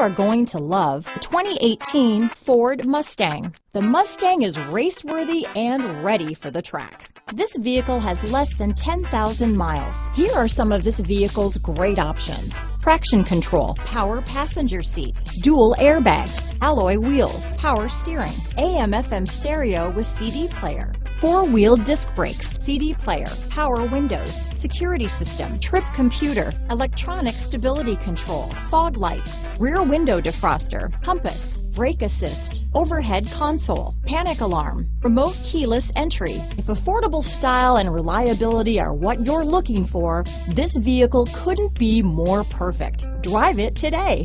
are going to love the 2018 Ford Mustang. The Mustang is race-worthy and ready for the track. This vehicle has less than 10,000 miles. Here are some of this vehicle's great options. Traction control, power passenger seat, dual airbags, alloy wheels, power steering, AM FM stereo with CD player, four-wheel disc brakes, CD player, power windows, security system, trip computer, electronic stability control, fog lights, rear window defroster, compass, brake assist, overhead console, panic alarm, remote keyless entry. If affordable style and reliability are what you're looking for, this vehicle couldn't be more perfect. Drive it today.